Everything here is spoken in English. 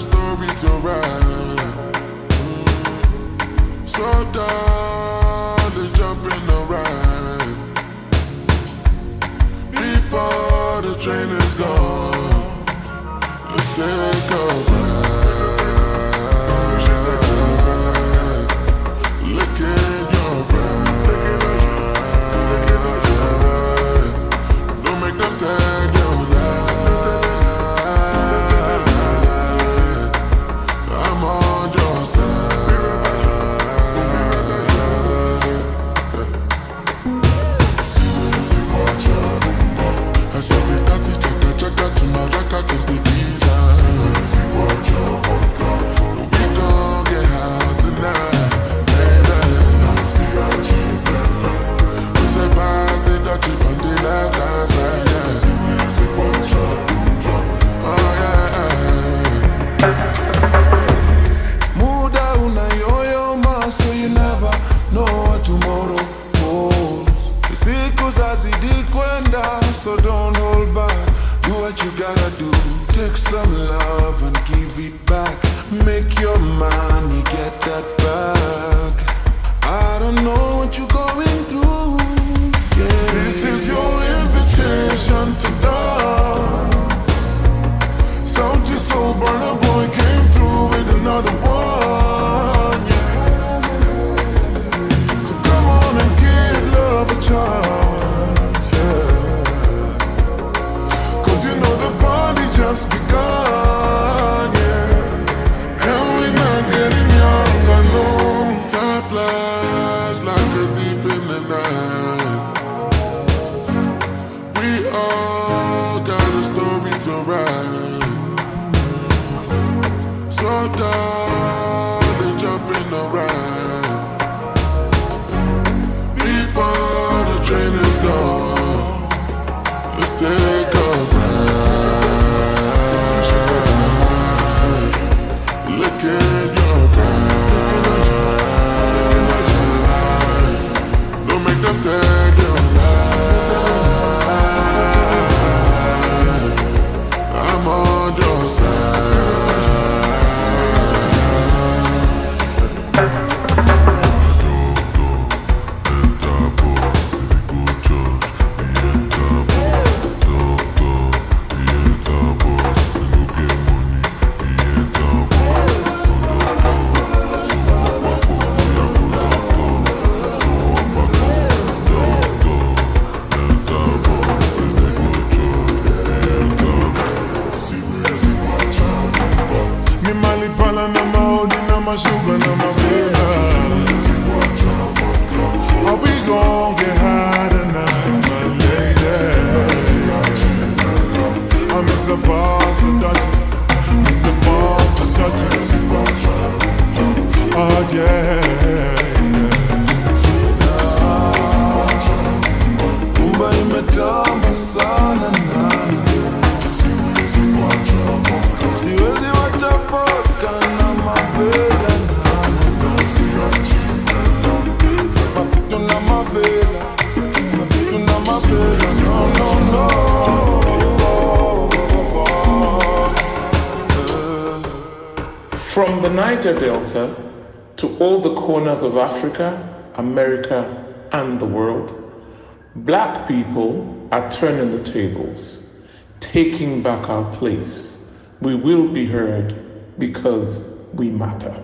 story to write. Mm. So darling, train is gone, let's take some love and give it back. Make your money, get that back. I don't know what you're going through. Yeah. This is your invitation to dance. Sauti Sol Burna Boy came through with another one. Before the train is gone, let's maodi na mashuga na mavela Are we gon' get high Niger Delta to all the corners of Africa, America, and the world, black people are turning the tables, taking back our place. We will be heard because we matter.